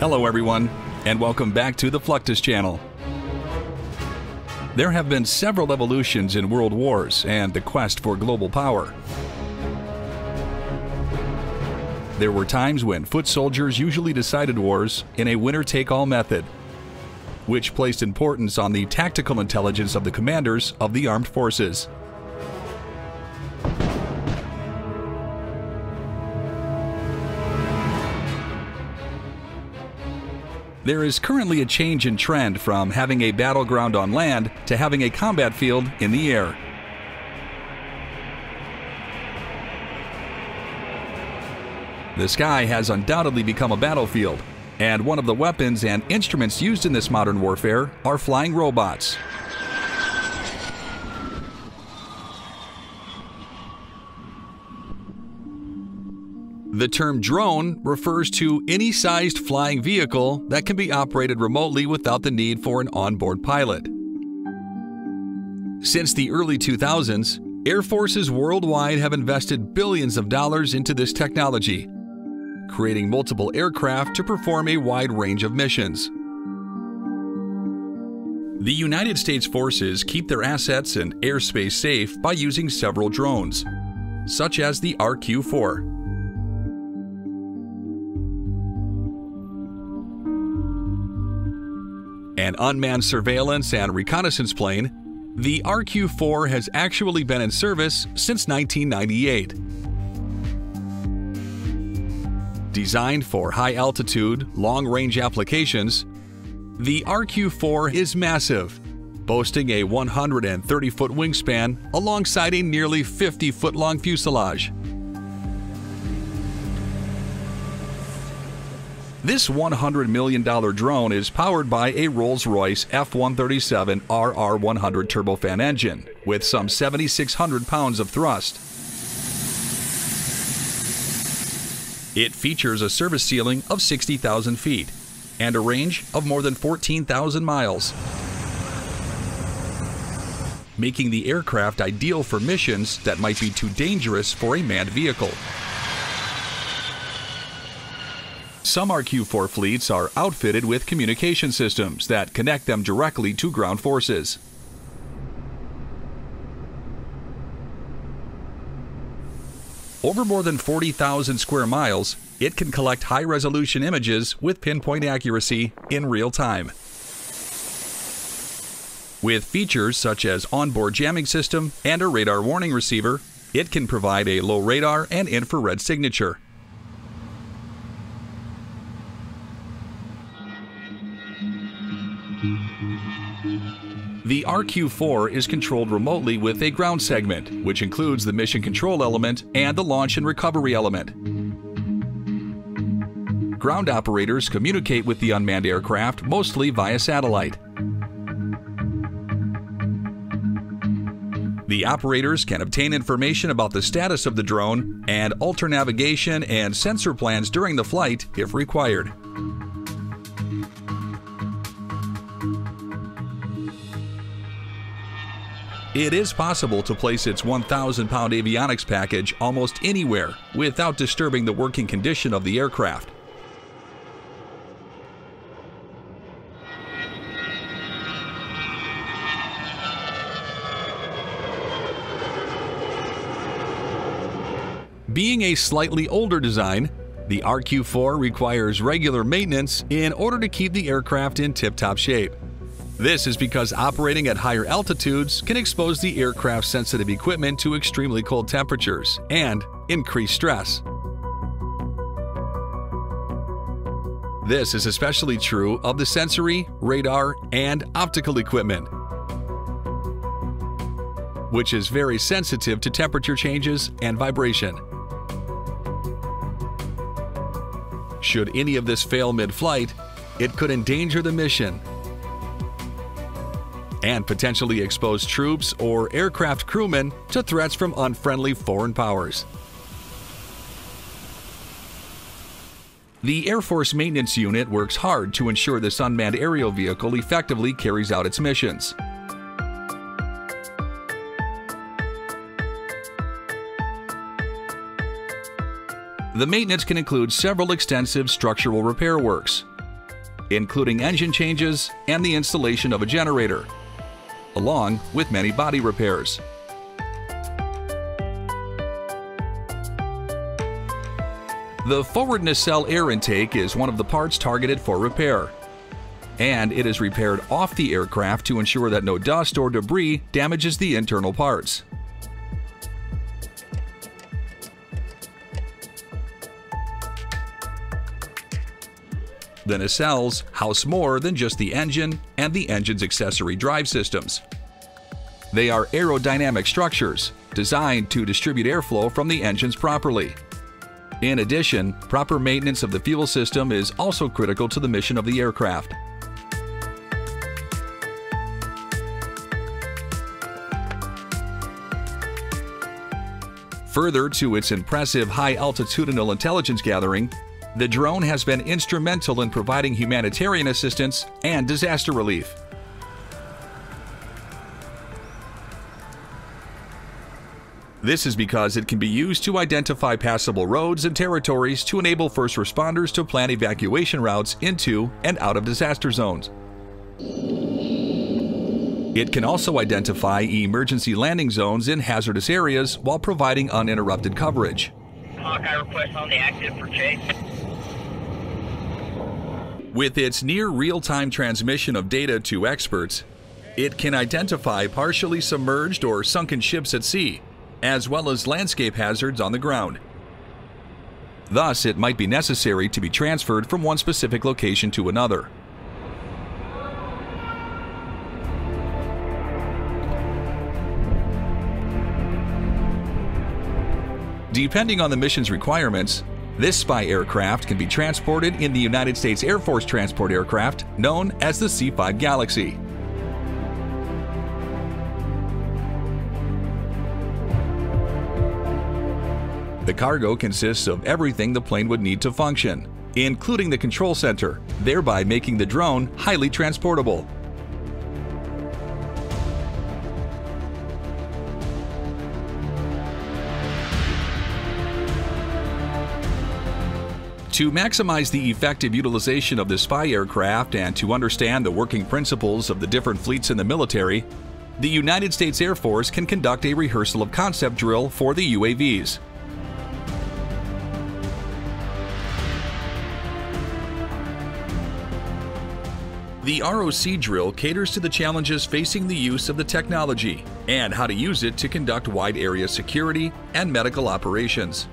Hello, everyone, and welcome back to the Fluctus channel. There have been several evolutions in world wars and the quest for global power. There were times when foot soldiers usually decided wars in a winner take all method, which placed importance on the tactical intelligence of the commanders of the armed forces. There is currently a change in trend from having a battleground on land to having a combat field in the air. The sky has undoubtedly become a battlefield, and one of the weapons and instruments used in this modern warfare are flying robots. The term drone refers to any sized flying vehicle that can be operated remotely without the need for an onboard pilot. Since the early 2000s, Air Forces worldwide have invested billions of dollars into this technology, creating multiple aircraft to perform a wide range of missions. The United States forces keep their assets and airspace safe by using several drones, such as the RQ 4. Unmanned surveillance and reconnaissance plane, the RQ 4 has actually been in service since 1998. Designed for high altitude, long range applications, the RQ 4 is massive, boasting a 130 foot wingspan alongside a nearly 50 foot long fuselage. This $100 million drone is powered by a Rolls Royce F 137 RR 100 turbofan engine with some 7,600 pounds of thrust. It features a service ceiling of 60,000 feet and a range of more than 14,000 miles, making the aircraft ideal for missions that might be too dangerous for a manned vehicle. Some RQ-4 fleets are outfitted with communication systems that connect them directly to ground forces. Over more than 40,000 square miles, it can collect high resolution images with pinpoint accuracy in real time. With features such as onboard jamming system and a radar warning receiver, it can provide a low radar and infrared signature. The RQ-4 is controlled remotely with a ground segment, which includes the mission control element and the launch and recovery element. Ground operators communicate with the unmanned aircraft mostly via satellite. The operators can obtain information about the status of the drone and alter navigation and sensor plans during the flight if required. It is possible to place its 1,000 pound avionics package almost anywhere without disturbing the working condition of the aircraft. Being a slightly older design, the RQ-4 requires regular maintenance in order to keep the aircraft in tip-top shape. This is because operating at higher altitudes can expose the aircraft's sensitive equipment to extremely cold temperatures and increase stress. This is especially true of the sensory, radar, and optical equipment, which is very sensitive to temperature changes and vibration. Should any of this fail mid-flight, it could endanger the mission and potentially expose troops or aircraft crewmen to threats from unfriendly foreign powers. The Air Force Maintenance Unit works hard to ensure this unmanned aerial vehicle effectively carries out its missions. The maintenance can include several extensive structural repair works, including engine changes and the installation of a generator, along with many body repairs. The forward nacelle air intake is one of the parts targeted for repair, and it is repaired off the aircraft to ensure that no dust or debris damages the internal parts. The nacelles house more than just the engine and the engine's accessory drive systems. They are aerodynamic structures designed to distribute airflow from the engines properly. In addition, proper maintenance of the fuel system is also critical to the mission of the aircraft. Further to its impressive high altitudinal intelligence gathering, the drone has been instrumental in providing humanitarian assistance and disaster relief. This is because it can be used to identify passable roads and territories to enable first responders to plan evacuation routes into and out of disaster zones. It can also identify emergency landing zones in hazardous areas while providing uninterrupted coverage. Hawkeye request on the active for chase. With its near real-time transmission of data to experts, it can identify partially submerged or sunken ships at sea, as well as landscape hazards on the ground. Thus, it might be necessary to be transferred from one specific location to another. Depending on the mission's requirements, this spy aircraft can be transported in the United States Air Force transport aircraft known as the C-5 Galaxy. The cargo consists of everything the plane would need to function, including the control center, thereby making the drone highly transportable. To maximize the effective utilization of the spy aircraft and to understand the working principles of the different fleets in the military, the United States Air Force can conduct a rehearsal of concept drill for the UAVs. The ROC drill caters to the challenges facing the use of the technology and how to use it to conduct wide area security and medical operations.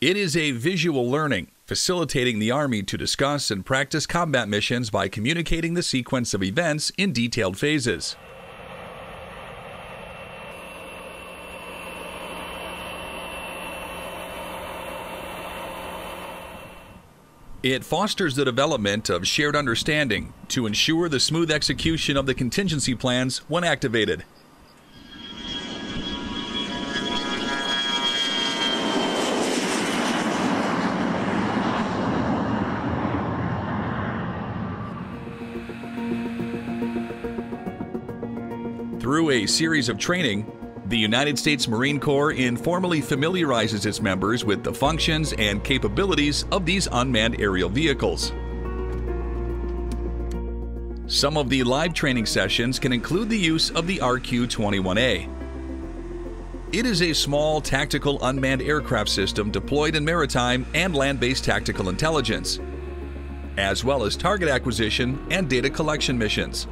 It is a visual learning, facilitating the Army to discuss and practice combat missions by communicating the sequence of events in detailed phases. It fosters the development of shared understanding to ensure the smooth execution of the contingency plans when activated. Through a series of training, the United States Marine Corps informally familiarizes its members with the functions and capabilities of these unmanned aerial vehicles. Some of the live training sessions can include the use of the RQ-21A. It is a small tactical unmanned aircraft system deployed in maritime and land-based tactical intelligence, as well as target acquisition and data collection missions.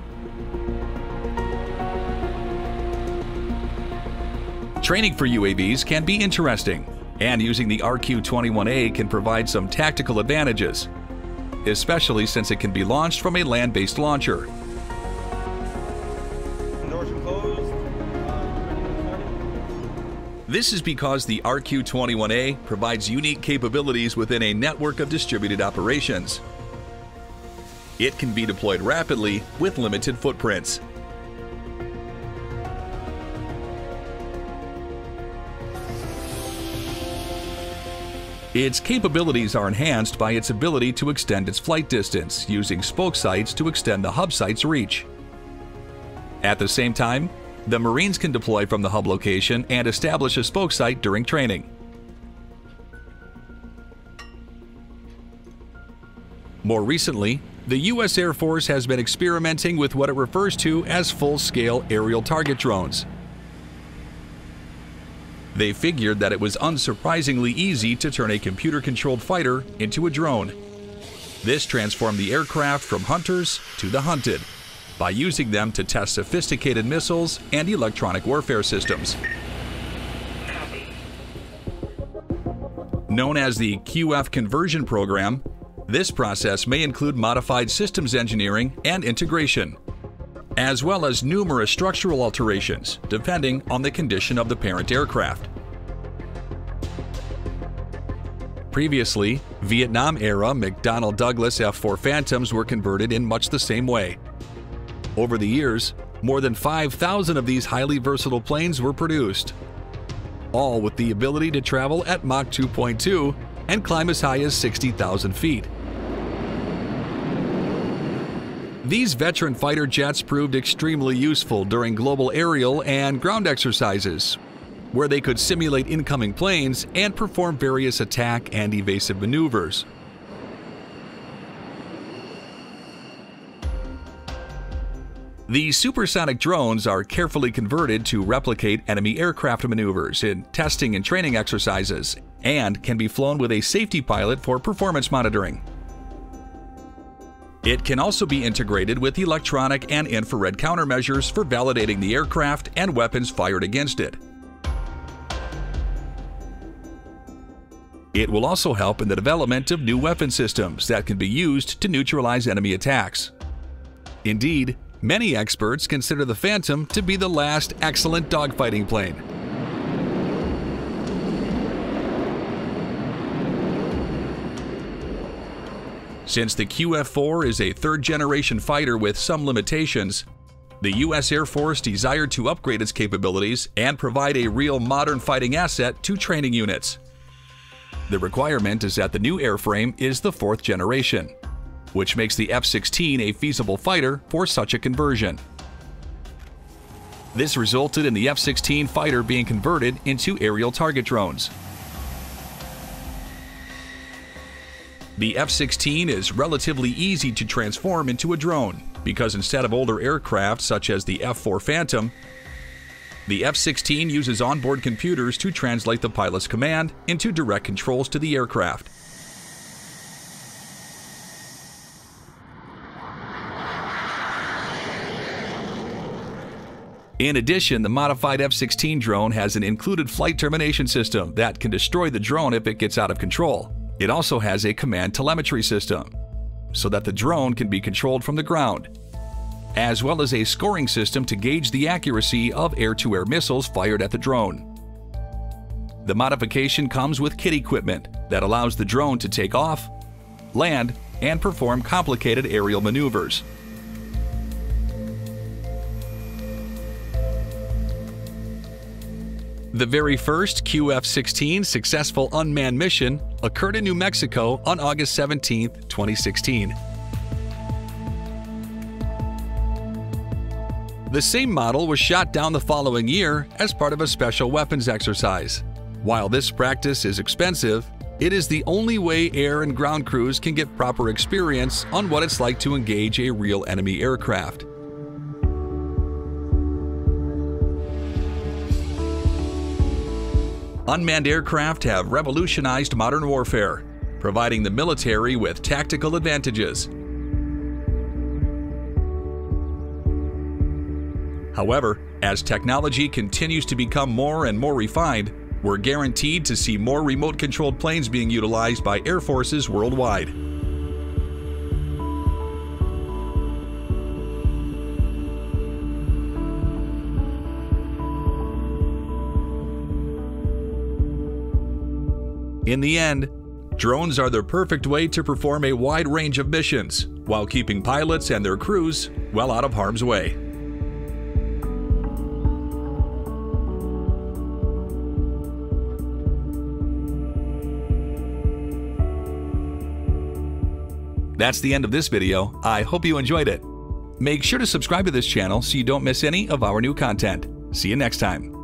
Training for UAVs can be interesting, and using the RQ-21A can provide some tactical advantages, especially since it can be launched from a land-based launcher. Doors are closed. This is because the RQ-21A provides unique capabilities within a network of distributed operations. It can be deployed rapidly with limited footprints. Its capabilities are enhanced by its ability to extend its flight distance using spoke sites to extend the hub site's reach. At the same time, the Marines can deploy from the hub location and establish a spoke site during training. More recently, the U.S. Air Force has been experimenting with what it refers to as full-scale aerial target drones. They figured that it was unsurprisingly easy to turn a computer-controlled fighter into a drone. This transformed the aircraft from hunters to the hunted by using them to test sophisticated missiles and electronic warfare systems. Known as the QF conversion program, this process may include modified systems engineering and integration, as well as numerous structural alterations depending on the condition of the parent aircraft. Previously, Vietnam-era McDonnell Douglas F-4 Phantoms were converted in much the same way. Over the years, more than 5,000 of these highly versatile planes were produced, all with the ability to travel at Mach 2.2 and climb as high as 60,000 feet. These veteran fighter jets proved extremely useful during global aerial and ground exercises, where they could simulate incoming planes and perform various attack and evasive maneuvers. The supersonic drones are carefully converted to replicate enemy aircraft maneuvers in testing and training exercises, and can be flown with a safety pilot for performance monitoring. It can also be integrated with electronic and infrared countermeasures for validating the aircraft and weapons fired against it. It will also help in the development of new weapon systems that can be used to neutralize enemy attacks. Indeed, many experts consider the Phantom to be the last excellent dogfighting plane. Since the QF-4 is a third-generation fighter with some limitations, the U.S. Air Force desired to upgrade its capabilities and provide a real modern fighting asset to training units. The requirement is that the new airframe is the fourth generation, which makes the F-16 a feasible fighter for such a conversion. This resulted in the F-16 fighter being converted into aerial target drones. The F-16 is relatively easy to transform into a drone because instead of older aircraft such as the F-4 Phantom, the F-16 uses onboard computers to translate the pilot's command into direct controls to the aircraft. In addition, the modified F-16 drone has an included flight termination system that can destroy the drone if it gets out of control. It also has a command telemetry system, so that the drone can be controlled from the ground, as well as a scoring system to gauge the accuracy of air-to-air -air missiles fired at the drone. The modification comes with kit equipment that allows the drone to take off, land, and perform complicated aerial maneuvers. The very first QF-16 successful unmanned mission occurred in New Mexico on August 17, 2016. The same model was shot down the following year as part of a special weapons exercise. While this practice is expensive, it is the only way air and ground crews can get proper experience on what it's like to engage a real enemy aircraft. Unmanned aircraft have revolutionized modern warfare, providing the military with tactical advantages However, as technology continues to become more and more refined, we're guaranteed to see more remote controlled planes being utilized by air forces worldwide. In the end, drones are the perfect way to perform a wide range of missions while keeping pilots and their crews well out of harm's way. That's the end of this video. I hope you enjoyed it. Make sure to subscribe to this channel so you don't miss any of our new content. See you next time.